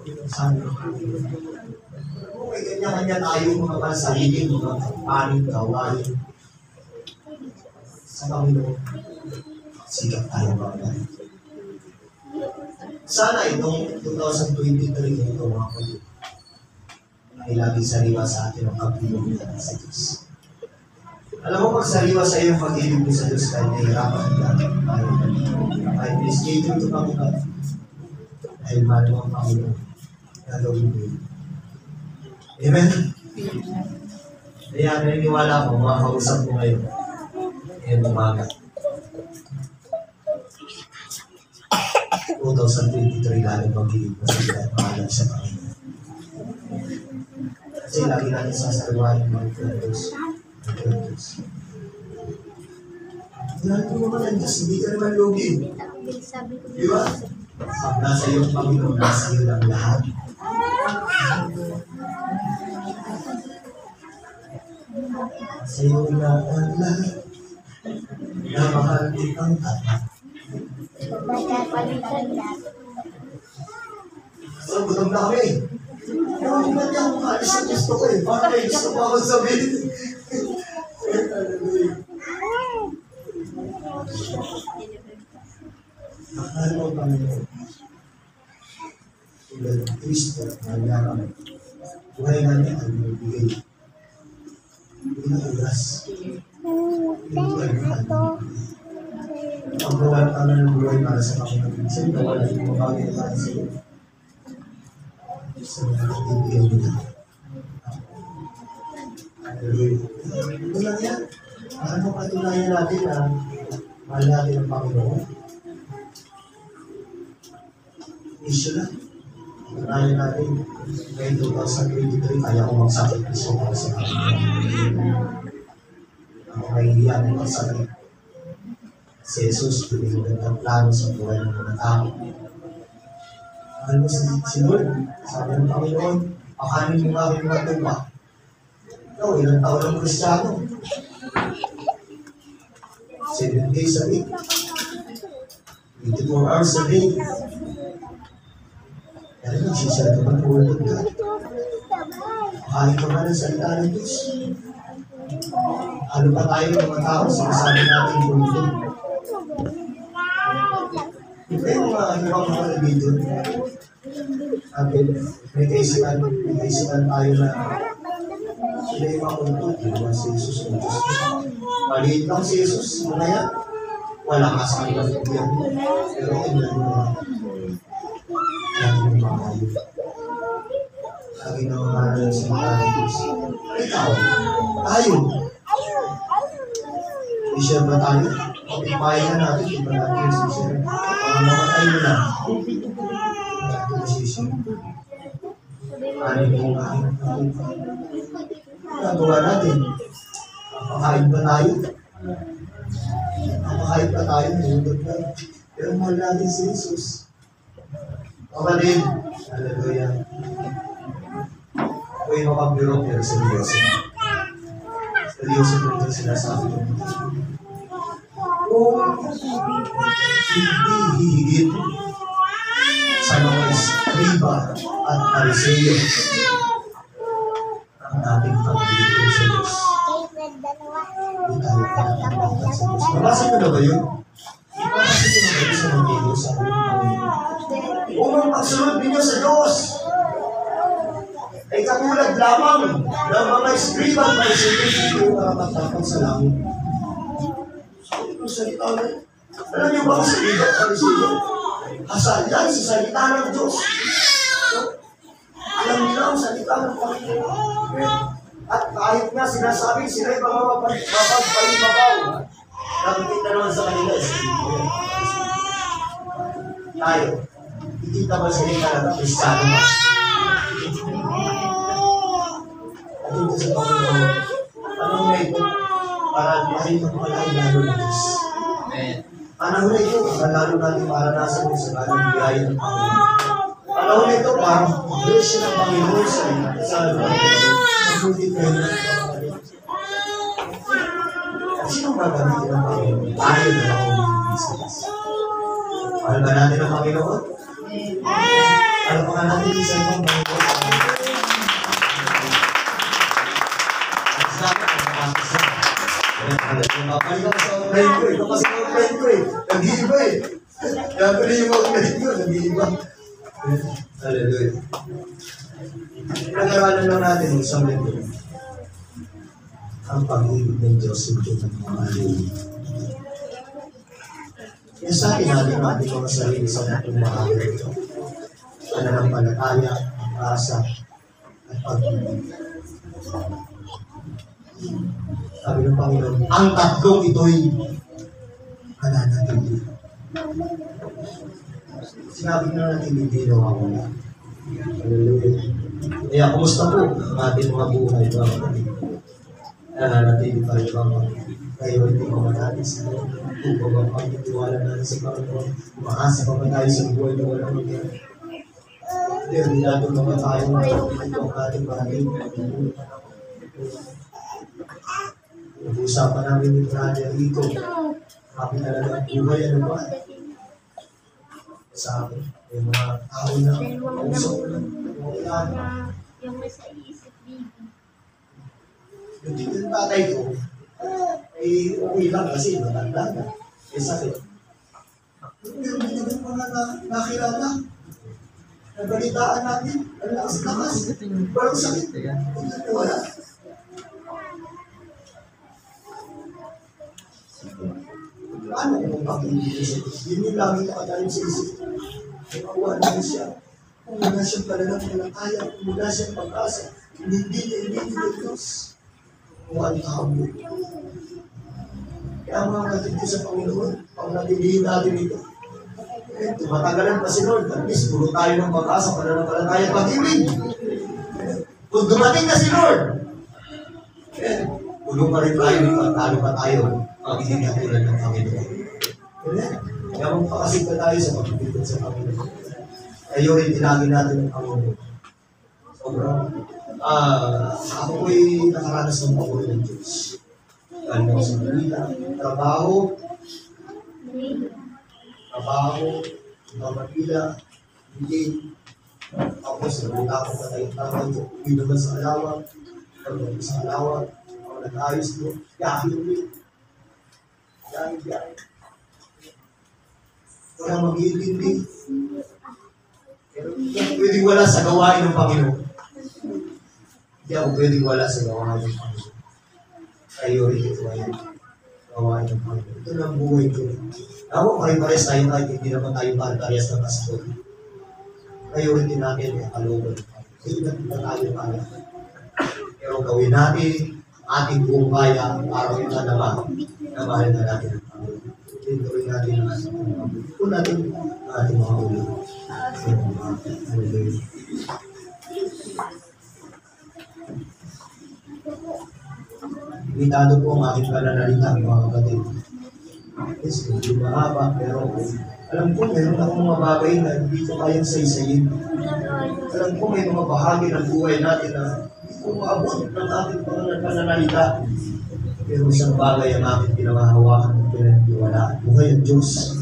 Ng Panginoon. Kung may kanya-kanya tayo mga pansarili, mga paning gawain sa Panginoon, sigat tayo mga Sana itong 2023 ito mga kapatid ay lagi sariwa sa atin ang pagpilong niya sa Diyos. Alam mo, pag sariwa sa iyo pag-ibig mo sa Diyos kahit nahihirapan ka, kahit mischedule ito pa ka, dahil mahal mo ang Panginoon, gagawin mo yun. Amen? Kaya naniniwala ko, mga kausap ko ngayon, ngayon umaga. 2023 lalo magiging masaya at mahalag sa Panginoon. Kasi lagi natin sasaluhan yung mga. Mga friends. Dahil mo naman ang Diyos, hindi ka naman lugi. Di ba? Pag nasa iyo ang Panginoon, nasa iyo lang lahat. Sa iyo lang ang lahat. Na mahal kitang. Gusto ko eh. Bakit Patunayan natin. Ngayon 2023, kaya ko magsakripisyo para sa Panginoon. Ako kahihiyan ng magsakripisyo. Si Jesus, binigyan ng plano sa buhay ng mga tao. Mahal mo si, si Lord. Sabi ng Panginoon, pakanin mo nga aking mga tupa. Ikaw, ilang taon ng Kristiyano? Seven days a week. 24 hours a day. Nagsisara ka ba ng word of God? Pakain ka ba ng salita ng Diyos? Ano pa tayo ng mga tao sinasabi natin bulto? Hindi yung mga ano ang mga video. Sabi, may kaisipan, may kaisipan tayo na yung mga kulto, di ba si Jesus ang Diyos. Maliit lang si Jesus, ano yan? Wala ka sa bigyan. Pero ina mo Mga hayop sa mga Diyos. Ikaw, tayo, i-share ba tayo? Ipahin na natin, di ba natin si-share? Mga namatay mo na. Natin si-share. Ano yung kain natin? Nagawa natin. Napakain pa tayo. Napakain pa tayo. Nulog na. Pero mahal natin si Jesus. Kapatid, hallelujah. Ako'y makagbiro pero seryoso. Seryoso po ito sinasabi ko. Kung hindi hihigit sa mga eskriba at pariseyo ang ating paglilingkod sa Diyos. Hindi tayo pagkakatakan sa Diyos. Nabasa ko na ba yun? Nabasa ko na ba yun sa mga sa Unang pagsunod ninyo sa Diyos ay katulad lamang ng mga eskriba at pariseyo hindi ko nakapagtapan sa langit. Sabi ko salita na. Alam niyo ba ang salita at pariseyo? Asal yan sa salita ng Diyos. Alam nila ang salita ng Panginoon. At kahit nga sinasabi sila'y mga mapag- mapagpalimabaw. Nakikita naman sa kanila. eh, Tayo, ikita ba sa kanila na Kristiyano ba? At ito sa Panginoon, anong na ito? Para tayo magpalay lalo ng Diyos. Panahon na ito, lalo natin maranasan mo sa ganang biyaya ng Panginoon. Panahon na ito, parang bless ng Panginoon sa sa mabuti kayo ng kapatid. At sino gagamitin ng Panginoon? Tayo na lang ang business. Mahal ba natin ang Panginoon? Alam pa nga natin isa ibang Panginoon. Ako sa online ko eh. Ito kasi online ko eh. Nag-iiba eh. Kaya pala yung online ko, nag-iiba. Hallelujah. Pinag-aralan lang natin ng isang linggo. Ang ng Diyos hindi hallelujah. Kaya sa akin natin natin mga sarili sa mga ito. Pananampalataya, pag-asa, at pag-ibig. Sabi ng Panginoon, ang tatlong ito'y mananatili. Sinabi na natin hindi nawawala. Hallelujah. Kaya, kumusta po ang ating mga buhay ba? Nananatili rin ba? Kayo hindi ko manatin sa. Kung ba ba ang pagtitiwala natin sa Panginoon? Umaasa pa ba tayo sa buhay na walang hindi ba ba tayo na ito ang ating maraming Nag-uusapan namin ni Brother Rico. Kami talaga buhay, ano ba? Sa akin, yung mga tao na na. Yung nasa isip, baby. Yung dito yung tatay ko, eh, okay lang kasi matanda na. Eh, sakit. Pero hindi ko mga na, nakilala. Nabalitaan natin, ang lakas-lakas. Walang sakit. Hindi wala. Ano pakinggan siya? Yun yung lagi nakatayo sa isip. Kung awa naman siya. Kung wala siyang pananampalataya, kung wala siyang pag-asa, hindi niya, hindi niya Diyos. Kung tao mo. Kaya mga ko sa Panginoon, pag natilihin natin ito, eh, tumatagalan pa si Lord. At least, puro tayo ng pag-asa, pananampalataya, pag-ibig. Kung dumating na si Lord, eh, puno pa rin tayo, talo pa tayo, pag hindi katulad ng Panginoon. Amen? Kaya magpakasig pa tayo sa pagpipigil sa Panginoon. Kayo rin tinagi natin ang Panginoon. Sobrang, ah, ako po'y nakaranas ng Panginoon ng Diyos. Galing ako sa Manila, trabaho, trabaho, sa Manila, hindi. Tapos, nagpunta ako sa tayong tawag, hindi naman sa alawa, pagdating sa alawa, ako nag-ayos ko, yahin mo Yahin. Wala mag-iintindi. Pwedeng wala sa gawain ng Panginoon. Hindi ako pwedeng wala sa gawain ng Panginoon. Rin ito ay gawain ng Panginoon. Ito na ang buhay ko. Ako, pare-pares tayo kahit hindi naman tayo pare-pares ng pastor. Din natin ang Panginoon. Hindi na tayo kaya. Pero gawin natin ating buong kaya para kita naman na mahal na natin ang Panginoon. Gawin natin ang ating kaya. Kung natin ang ating mga ulo. Hallelujah. Limitado po ang aking pananalita, mga kapatid. Yes, hindi mahaba, pero alam ko meron akong mga bagay na hindi ko kayang saysayin. Alam ko may mga bahagi ng buhay natin na hindi ko maabot ng pananal- pananalita. Pero isang bagay ang aking pinamahawakan at pinagdiwalaan. Buhay ang Diyos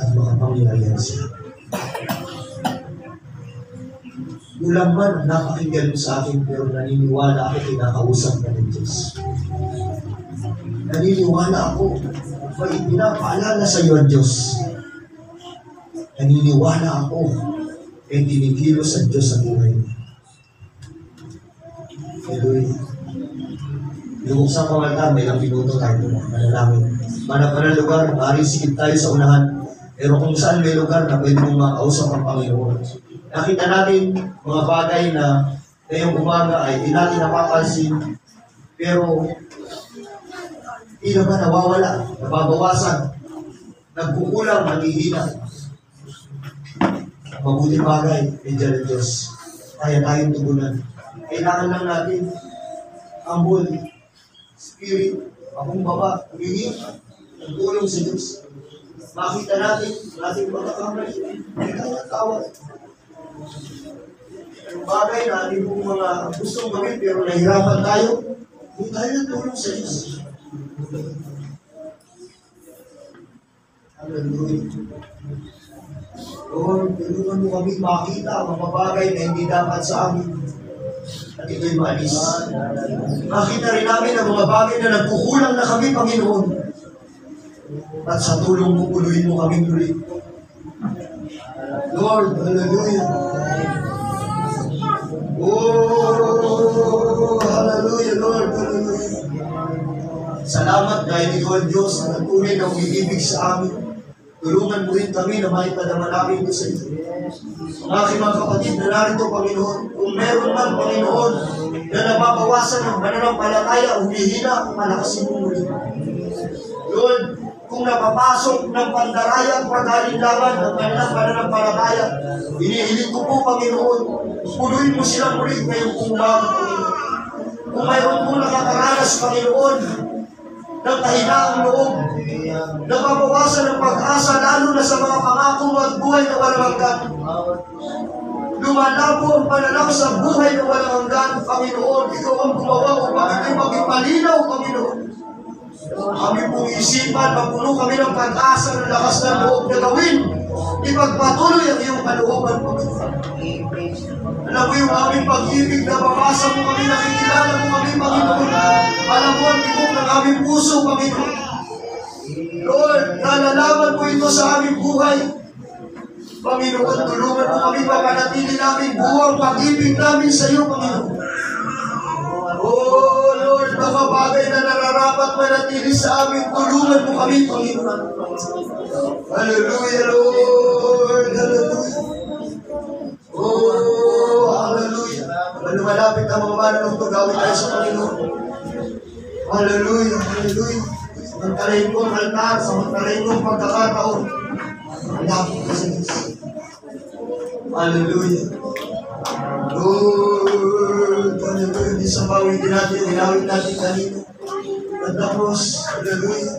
at mga pangyayari siya. Ulang man napakinggan mo sa akin pero naniniwala ako kinakausap ka ng Diyos. Naniniwala ako may pinapaalala sa iyo ang Diyos. Naniniwala ako kay tinikilos ang Diyos sa buhay mo. Hallelujah. Lubuksan ko nga may ilang minuto tayo ito, manalangin. Manap lugar, maaaring sikip tayo sa unahan. Pero kung saan may lugar na pwede mong makausap ang Panginoon. Nakita natin mga bagay na ngayong umaga ay hindi natin napapansin. Pero hindi naman nawawala, nababawasan, nagkukulang, naghihina. Mabuti bagay, nandiyan ang Diyos. Kaya tayong tugunan. Kailangan lang natin humble, spirit, akong baba, humingi, ng tulong sa Diyos. Makita natin, natin pagkakamali, kailangan tawad. Yung bagay na ating pong mga gustong gawin pero nahirapan tayo, hindi tayo ng tulong sa Diyos. Hallelujah. Lord, tulungan mo kami makita mga bagay na hindi dapat sa amin. At ito'y maalis. Makita rin namin ang mga bagay na nagkukulang na kami, Panginoon. At sa tulong mo, puluhin mo kami muli. Lord, hallelujah. Oh, hallelujah, Lord, hallelujah. Salamat dahil ikaw ang Diyos na nagtunay na umiibig sa amin. Tulungan mo rin kami na maipadama namin ito sa iyo. Ang aking mga kapatid na narito, Panginoon, kung meron man, Panginoon, na nababawasan ng pananampalataya, humihina, palakasin mo muli. Lord, kung napapasok ng pandaraya at pag-alinlangan ng kanilang pananampalataya, inihiling ko po, Panginoon, puluhin mo sila muli ngayong umaga, Panginoon. Kung mayroon po nakakaranas, Panginoon, ng kahinaang loob, nababawasan ng pag-asa lalo na sa mga pangako at buhay na walang hanggan. Lumalabo ang pananaw sa buhay na walang hanggan, Panginoon. Ikaw ang gumawa upang ito'y maging malinaw, Panginoon. Kami pong isipan, mapuno kami ng pag-asa ng lakas ng loob na gawin. Ipagpatuloy ang iyong kalooban, Panginoon. Alam mo yung aming pag-ibig na babasa mo kami, nakikilala mo kami, Panginoon. Alam mo ang tibok ng aming puso, Panginoon. Lord, nalalaman mo ito sa aming buhay. Panginoon, tulungan mo kami mapanatili namin buwang pag-ibig namin sa iyo, Panginoon. Oh, Lord, mga bagay na nararapat manatili sa amin, tulungan mo kami, Panginoon. Hallelujah, Lord. Hallelujah. Oh, hallelujah. Ano malapit ang mga manong ito, gawin tayo sa Panginoon. Hallelujah, hallelujah. Samantalayin mo ang altar, samantalayin mo ang pagkakataon. Malapit ka sa Diyos. Hallelujah. Lord, hallelujah. Di sa bawin din natin, ilawin natin kanina. At tapos, hallelujah.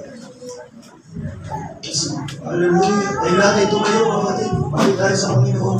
Hallelujah. Tayo natin tumayo, kapatid. Tayo sa Panginoon.